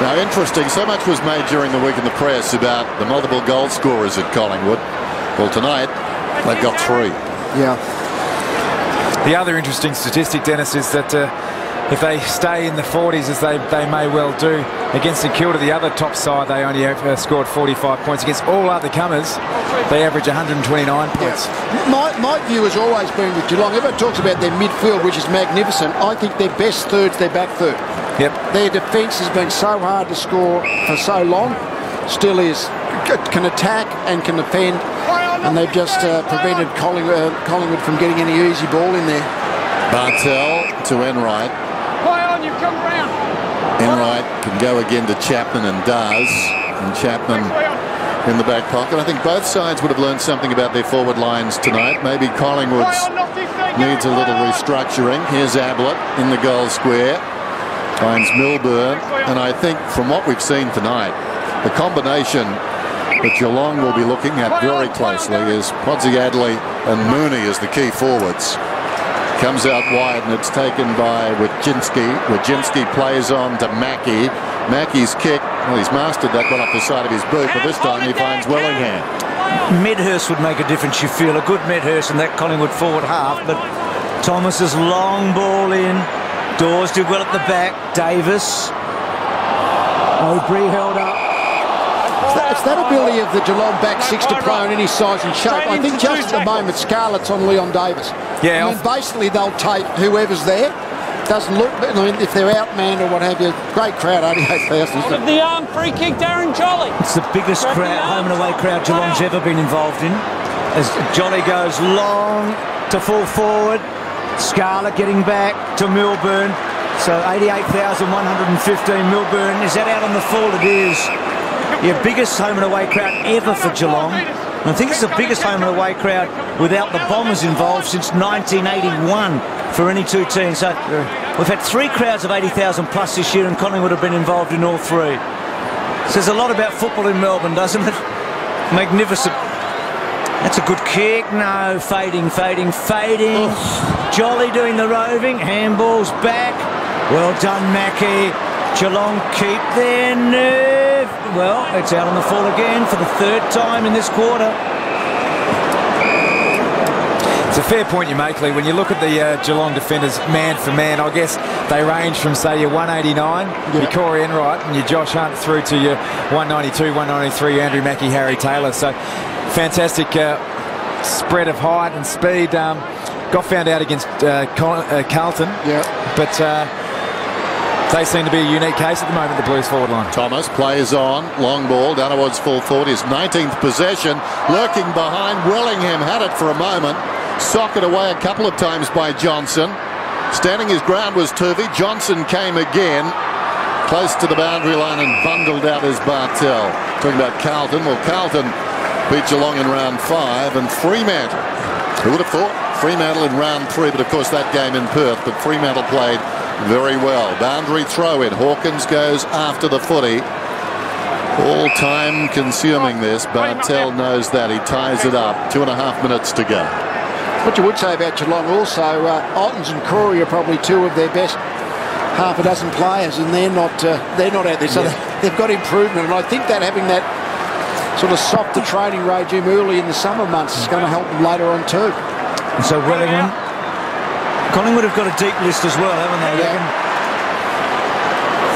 Now, interesting, so much was made during the week in the press about the multiple goal scorers at Collingwood. Well, tonight, they've got three. Yeah. The other interesting statistic, Dennis, is that uh, if they stay in the 40s, as they, they may well do, against St Kilda, the other top side, they only have uh, scored 45 points. Against all other comers, they average 129 points. Yeah. My, my view has always been with Geelong, everyone talks about their midfield, which is magnificent. I think their best third's their back third. Yep. Their defence has been so hard to score for so long, still is, can attack and can defend, and they've just uh, prevented Collingwood, uh, Collingwood from getting any easy ball in there. Bartel to Enright. Enright can go again to Chapman and does. And Chapman in the back pocket. I think both sides would have learned something about their forward lines tonight. Maybe Collingwood's needs a little restructuring. Here's Ablett in the goal square finds Milburn. And I think from what we've seen tonight, the combination that Geelong will be looking at very closely is Podsiadly and Mooney as the key forwards. Comes out wide and it's taken by Wojcinski. Wojcinski plays on to Mackie. Mackie's kick, well, he's mastered that one off the side of his boot, but this time he finds Wellingham. Medhurst would make a difference, you feel. A good Medhurst in that Collingwood forward half, but Thomas's long ball in. Dawes did well at the back. Davis. O'Brien held up. It's that ability of the Geelong back six to play on any size and shape. I think just at the moment, Scarlett's on Leon Davis. Yeah. I mean, basically, they'll take whoever's there. Doesn't look, I mean, if they're outmanned or what have you, great crowd, 88,000. The arm free kick, Darren Jolly. It's the biggest crowd, home and away crowd Geelong's ever been involved in. As Jolly goes long to full forward, Scarlett getting back to Milburn. So 88,115 Milburn. Is that out on the full? It is. Your biggest home and away crowd ever for Geelong. I think it's the biggest home and away crowd without the Bombers involved since 1981 for any two teams. So we've had three crowds of 80,000 plus this year and Collingwood have been involved in all three. Says a lot about football in Melbourne, doesn't it? Magnificent. That's a good kick. No, fading, fading, fading. Jolly doing the roving. Handball's back. Well done, Mackie. Geelong keep their nerve. Well, it's out on the fall again for the third time in this quarter. It's a fair point you make, Leigh. When you look at the uh, Geelong defenders man for man, I guess they range from, say, your 189, yeah. your Corey Enright, and your Josh Hunt through to your 192, 193, Andrew Mackie, Harry Taylor. So fantastic uh, spread of height and speed. Um, got found out against uh, uh Carlton. Yeah. But uh, they seem to be a unique case at the moment, the Blues forward line. Thomas plays on, long ball, down towards full forward, his 19th possession, lurking behind. Wellingham had it for a moment, socked away a couple of times by Johnson. Standing his ground was Toovey. Johnson came again, close to the boundary line and bundled out as Bartel. Talking about Carlton, well, Carlton beat Geelong in round five and Fremantle. Who would have thought? Fremantle in round three, but of course that game in Perth, but Fremantle played very well. Boundary throw in. Hawkins goes after the footy. All time consuming this. Bartel knows that. He ties it up. Two and a half minutes to go. What you would say about Geelong also, uh, Ottens and Corey are probably two of their best half a dozen players, and they're not uh, they're not out there. So yeah. they've got improvement, and I think that having that sort of softer training regime early in the summer months is going to help them later on too. And so Wellingham Collingwood have got a deep list as well, haven't they? Yeah.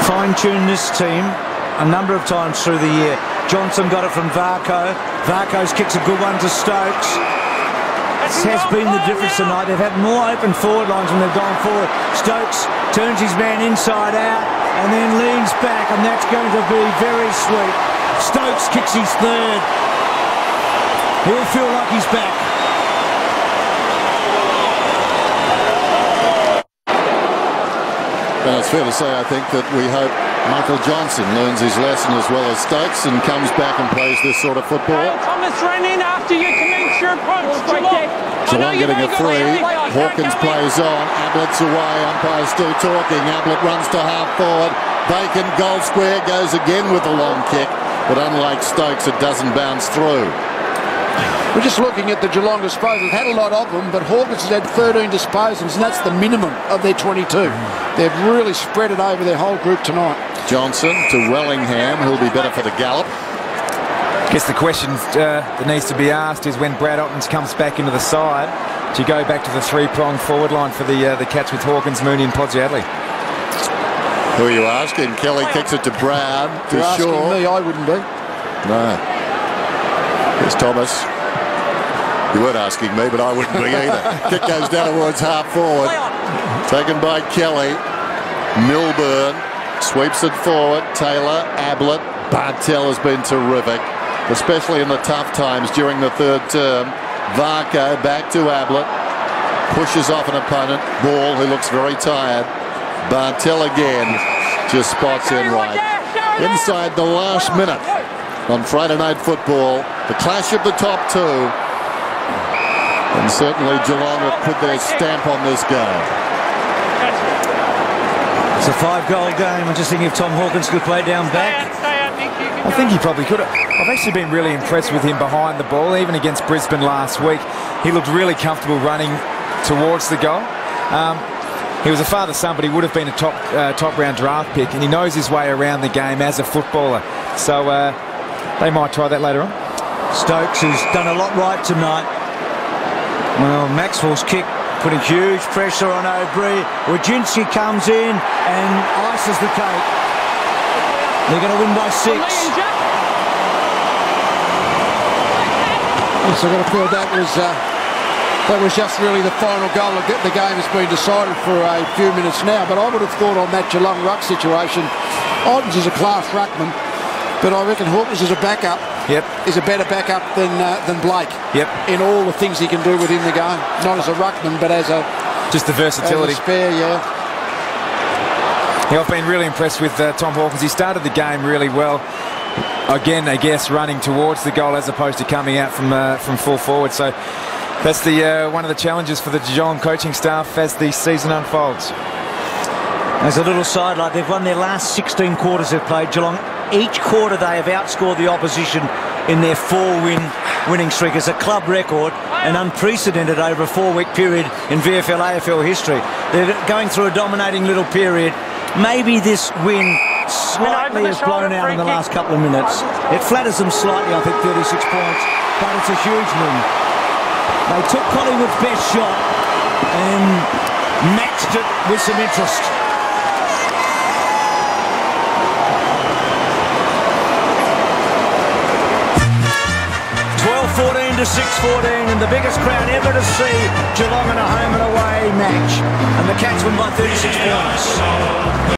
Fine-tune this team a number of times through the year. Johnson got it from Varcoe. Varcoe's kicks a good one to Stokes. This has been the difference tonight. They've had more open forward lines when they've gone forward. Stokes turns his man inside out and then leans back, and that's going to be very sweet. Stokes kicks his third. He'll feel like he's back. Well, it's fair to say, I think, that we hope Michael Johnson learns his lesson as well as Stokes and comes back and plays this sort of football. Thomas ran in after you commence your punch. Geelong, Geelong getting a three. Hawkins plays on. Ablett's away. Umpire still talking. Ablett runs to half forward. Bacon goal square goes again with a long kick. But unlike Stokes, it doesn't bounce through. We're just looking at the Geelong disposals. Had a lot of them, but Hawkins has had 13 disposals, and that's the minimum of their 22. They've really spread it over their whole group tonight. Johnson to Wellingham, who'll be better for the gallop. I guess the question uh, that needs to be asked is when Brad Ottens comes back into the side, do you go back to the three-pronged forward line for the uh, the Cats with Hawkins, Mooney and Podsiadly? Who are you asking? Kelly kicks it to Brown. For you're asking me, I wouldn't be. No. It's Thomas. You weren't asking me, but I wouldn't be either. Kick goes down towards half forward. Taken by Kelly. Milburn sweeps it forward. Taylor, Ablett. Bartel has been terrific, especially in the tough times during the third term. Varcoe back to Ablett. Pushes off an opponent. Ball, who looks very tired. Bartel again. Just spots Enright. Inside the last minute on Friday Night Football. The clash of the top two. And certainly Geelong have put their stamp on this game. It's a five-goal game. I'm just thinking if Tom Hawkins could play down back. I think he probably could have. I've actually been really impressed with him behind the ball, even against Brisbane last week. He looked really comfortable running towards the goal. Um, he was a father son, but he would have been a top uh, top round draft pick, and he knows his way around the game as a footballer. So uh, they might try that later on. Stokes has done a lot right tonight. Well, Maxwell's kick putting huge pressure on O'Brien. Wojcinski comes in and ices the cake. They're going to win by six. Yes, I've got to feel that was uh, that was just really the final goal. The the game has been decided for a few minutes now, but I would have thought on that Geelong ruck situation, Ottens is a class ruckman, but I reckon Hawkins is a backup. Yep. Is a better backup than uh, than Blake. Yep. In all the things he can do within the game, not as a ruckman, but as a, Just the versatility. spare. Yeah. Yeah, I've been really impressed with uh, Tom Hawkins. He started the game really well. Again, I guess running towards the goal as opposed to coming out from uh, from full forward. So that's the uh, one of the challenges for the Geelong coaching staff as the season unfolds. As a little sidelight, they've won their last 16 quarters they've played Geelong. Each quarter they have outscored the opposition in their four-win winning streak as a club record and unprecedented over a four-week period in VFL AFL history. They're going through a dominating little period. Maybe this win slightly has blown out in the last couple of minutes. It flatters them slightly, I think 36 points, but it's a huge win. They took Collingwood's best shot and matched it with some interest. 12-14 to 6-14 and the biggest crowd ever to see Geelong in a home and away match. And the Cats win by 36 points.